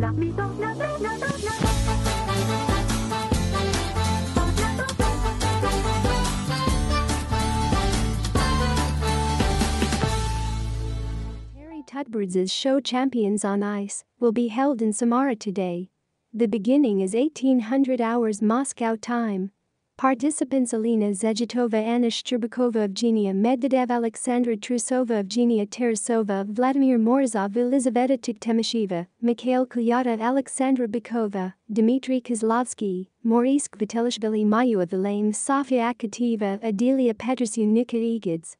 Eteri Tutberidze's show Champions on Ice will be held in Samara today. The beginning is 1800 hours Moscow time. Participants Alina Zagitova Anna Shcherbakova Evgenia Medvedev Alexandra Trusova Evgenia Tarasova Vladimir Morozov Elizaveta Tuktamysheva, Mikhail Kolyada Alexandra Boikova Dmitry Kozlovsky, Maurice Kvitelashvili Mayu Vilaim Sofia Akateva Adelia Petrosyu Nika Egids,